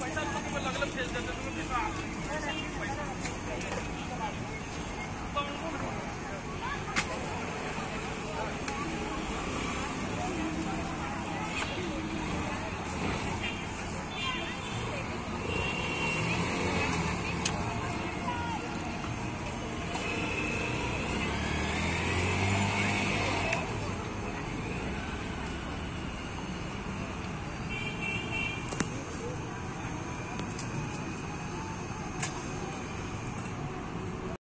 पैसा